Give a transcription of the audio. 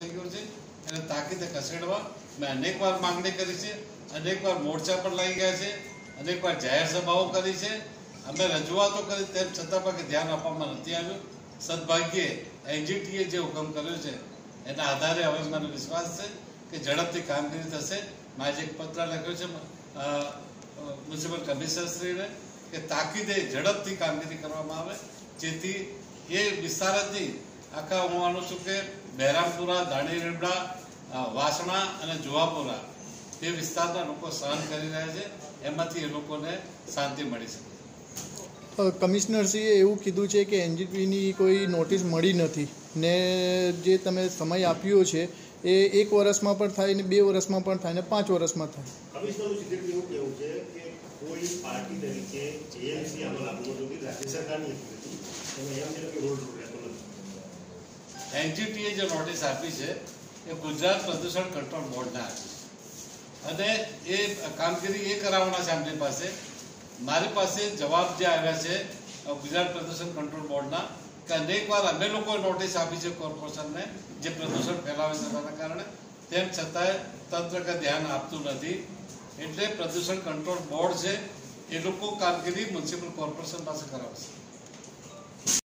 એને તાકીદે ખસેડવા મેં અનેક વાર માંગણી કરી છે, અનેક વાર મોરચા પણ લાગી ગયા છે, અનેક વાર જાહેર સભાઓ કરી છે. અમે રજૂઆતો કરી તેમ છતાં પણ ધ્યાન આપવામાં નથી આવ્યું. સદભાગ્યે એનજીટીએ જે હુકમ કર્યો છે, એના આધારે હવે મને વિશ્વાસ છે કે ઝડપથી કામગીરી થશે. મેં એક પત્ર લખ્યો છે મ્યુનિસિપલ કમિશનરશ્રીને કે તાકીદે ઝડપથી કામગીરી કરવામાં આવે, જેથી એ વિસ્તાર જ નહીં આખા હું માનું છું કે બહેરામપુરા દાણી રેબડા વાસણા અને જુવાપુરા તે વિસ્તારના લોકો સહન કરી રહ્યા છે. એમાંથી એ લોકોને શાંતિ મળી શકે. કમિશનરશ્રીએ એવું કીધું છે કે એનજીપીની કોઈ નોટિસ મળી નથી ને જે તમે સમય આપ્યો છે એ એક વર્ષમાં પણ થાય ને બે વર્ષમાં પણ થાય ને પાંચ વર્ષમાં થાય. કમિશનરનું સીધું એવું કહેવું છે કે કોઈ પાર્ટી તરીકે એએમસી આમાં લાગુ નથી રાજ્ય સરકારની હતી તમે એમ કે રોડ રહેતો નથી. એનજીટીએ જે નોટિસ આપી છે એ ગુજરાત પ્રદૂષણ કંટ્રોલ બોર્ડને આપી અને એ કામગીરી એ કરાવવાના છે આપણી પાસે. મારી પાસે જવાબ જે આવ્યા છે ગુજરાત પ્રદૂષણ કંટ્રોલ બોર્ડના, કે અનેક વાર અમે લોકોએ નોટિસ આપી છે કોર્પોરેશનને જે પ્રદૂષણ ફેલાવે છે તેના કારણે. તેમ છતાંય તંત્ર કે ધ્યાન આપતું નથી. એટલે પ્રદૂષણ કંટ્રોલ બોર્ડ છે એ લોકો કામગીરી મ્યુનિસિપલ કોર્પોરેશન પાસે કરાવશે.